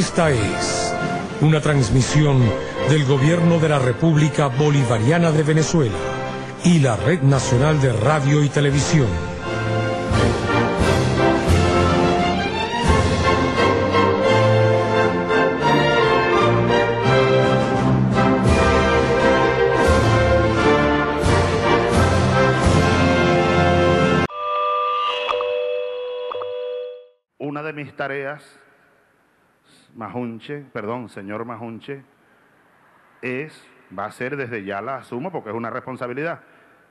Esta es una transmisión del Gobierno de la República Bolivariana de Venezuela y la Red Nacional de Radio y Televisión. Una de mis tareas, Majunche, perdón, señor Majunche, es, va a ser desde ya la asumo porque es una responsabilidad,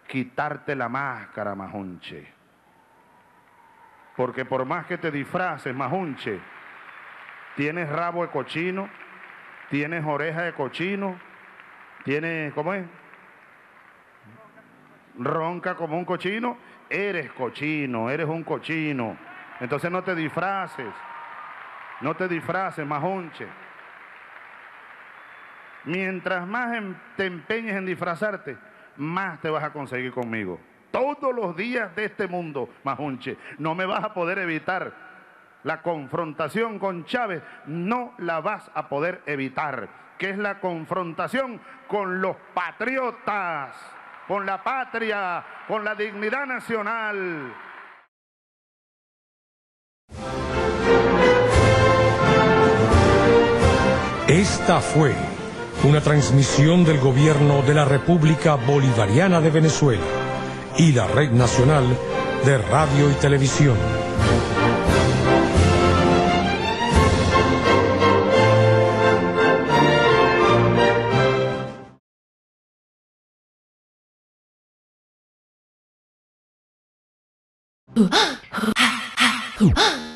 quitarte la máscara, Majunche. Porque por más que te disfraces, Majunche, tienes rabo de cochino, tienes oreja de cochino, tienes, ¿cómo es? Ronca como un cochino, eres cochino, eres un cochino. Entonces no te disfraces, no te disfraces, Majunche. Mientras más em- te empeñes en disfrazarte, más te vas a conseguir conmigo. Todos los días de este mundo, Majunche, no me vas a poder evitar. La confrontación con Chávez no la vas a poder evitar, que es la confrontación con los patriotas, con la patria, con la dignidad nacional. Esta fue una transmisión del Gobierno de la República Bolivariana de Venezuela y la Red Nacional de Radio y Televisión. Huh.